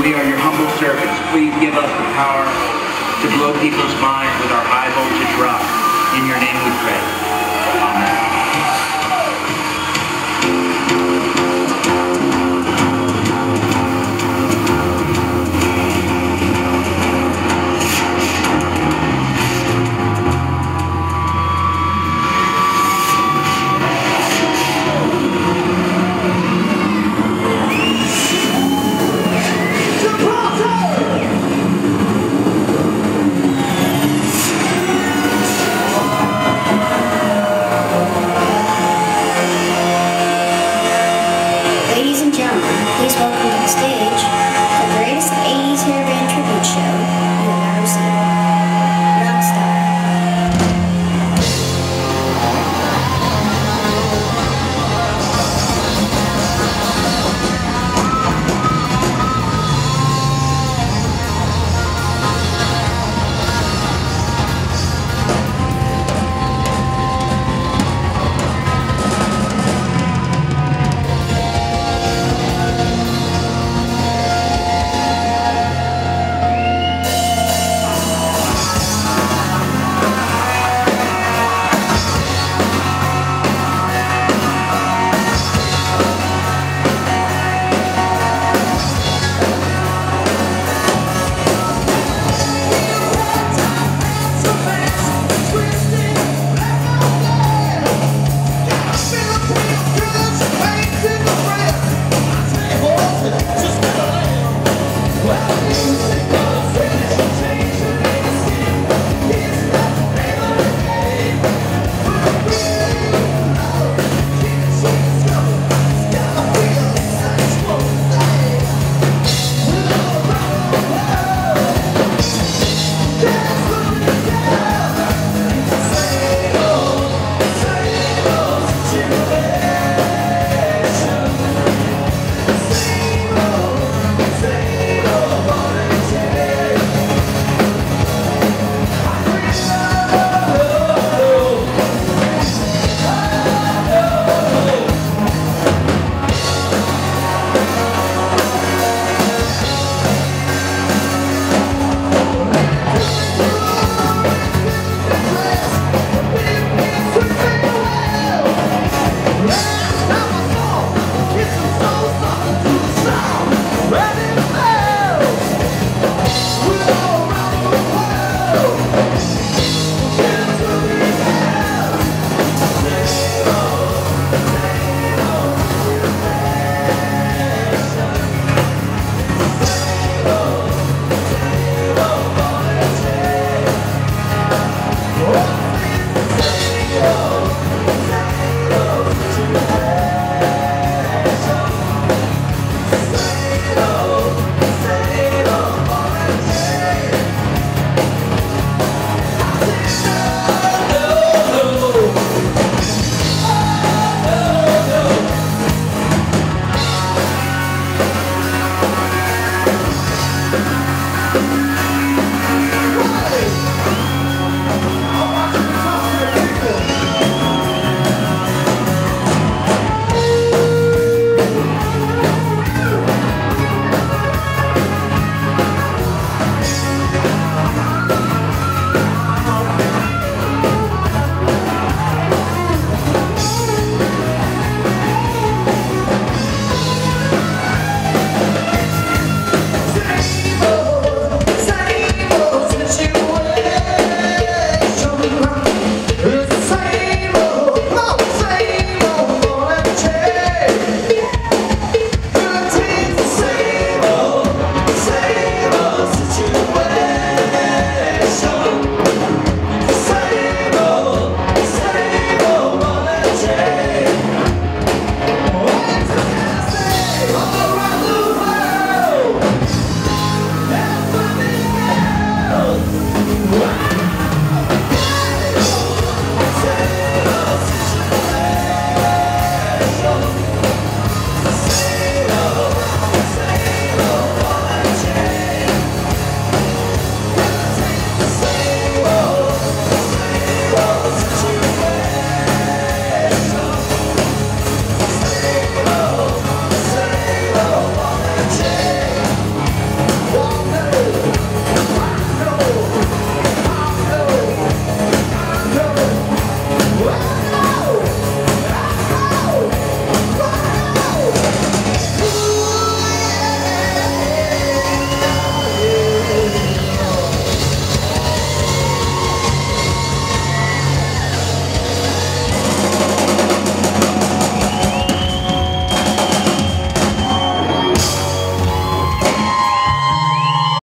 We are your humble servants. Please give us the power to blow people's minds with our high voltage rock. In your name we pray. Please Let's go.